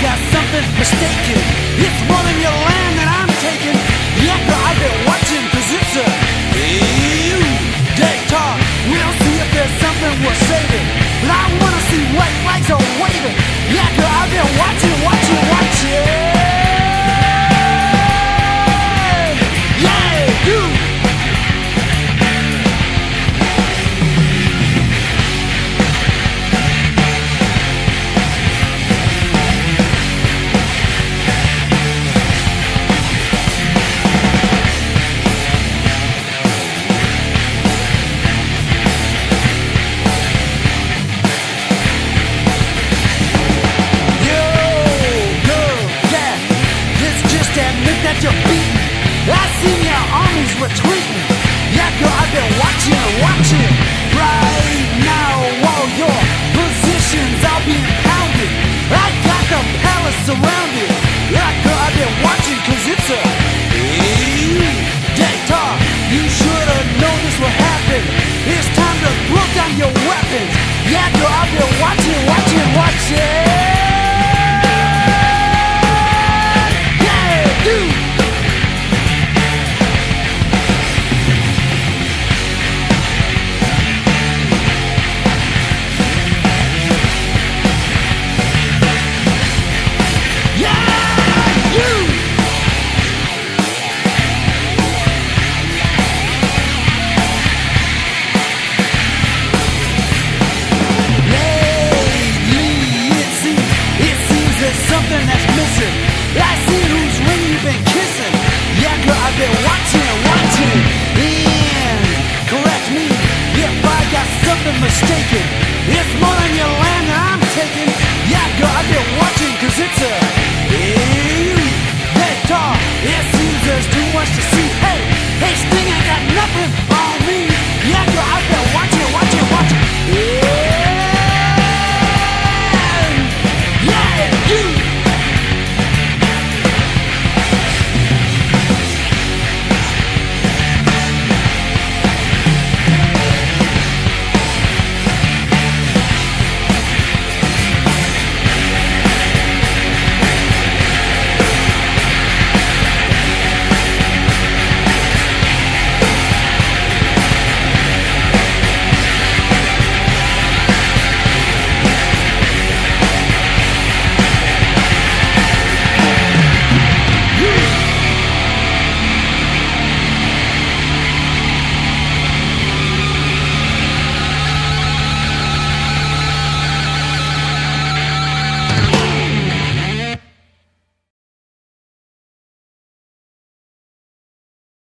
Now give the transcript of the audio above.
got something mistaken. It's one in your land that I'm taking. Yeah, but I much to see.